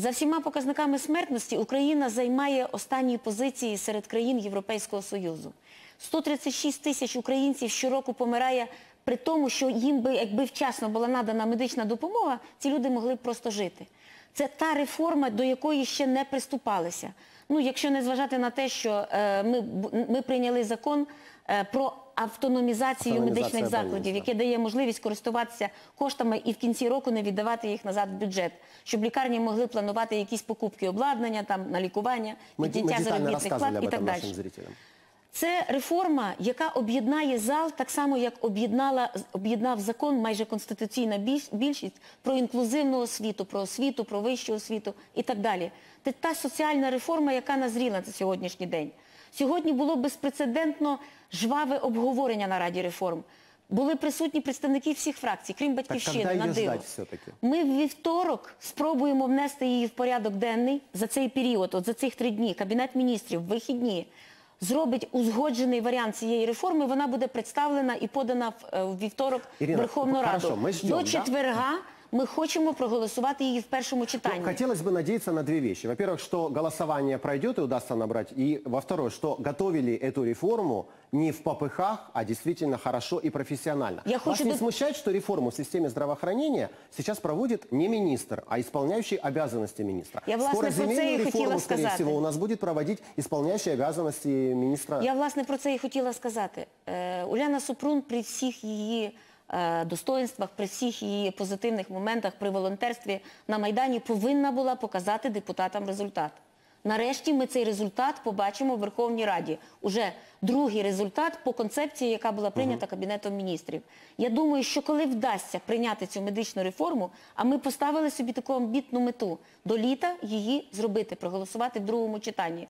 За всіма показниками смертності Україна займає останні позиції серед країн Європейського Союзу. 136 тисяч українців щороку помирає при тому, що їм би, якби вчасно була надана медична допомога, ці люди могли б просто жити. Це та реформа, до якої ще не приступалися. Ну, якщо не зважати на те, що е, ми, ми прийняли закон е, про автономізацію Автономізація медичних больниць, закладів, так. яке дає можливість користуватися коштами і в кінці року не віддавати їх назад в бюджет, щоб лікарні могли планувати якісь покупки обладнання там на лікування, Мы, мы підняття детально заробітних рассказывали плат об і этом так далі. нашим зрителям. Це реформа, яка об'єднає зал, так само як об'єднала об'єднав закон майже конституційна більш- більшість про інклюзивну освіту, про освіту, про вищу освіту і так далі. Це та соціальна реформа, яка назріла на сьогоднішній день. Сьогодні було безпрецедентно жваве обговорення на Раді реформ. Були присутні представники всіх фракцій, крім батьківщини, на диво. Ми в вівторок спробуємо внести її в порядок денний за цей період, от за цих три дні. Кабінет міністрів, вихідні, зробить узгоджений варіант цієї реформи. Вона буде представлена і подана в, е, вівторок Ірина, Верховну хорошо, Раду. ми ждем, До да? четверга ми хочемо проголосувати її в першому читанні. Ну, хотелось бы надеяться на две вещи. Во-первых, что голосование пройдет и удастся набрать. И во-вторых, что готовили эту реформу не в попыхах, а действительно хорошо и профессионально. Я Вас хочу не до- смущает, что реформу в системе здравоохранения сейчас проводит не министр, а исполняющий обязанности министра? Я, власне, Скоро про це і земельную хотіла реформу, скорее сказати. всего, у нас будет проводить исполняющий обязанности министра. Я власне про це і хотіла сказати. Е, Уляна Супрун при всіх її е, достоинствах, при всіх її позитивних моментах при волонтерстві на Майдані повинна була показати депутатам результат. Нарешті ми цей результат побачимо в Верховній Раді. Уже другий результат по концепції, яка була прийнята Кабінетом міністрів. Я думаю, що коли вдасться прийняти цю медичну реформу, а ми поставили собі таку амбітну мету до літа її зробити, проголосувати в другому читанні.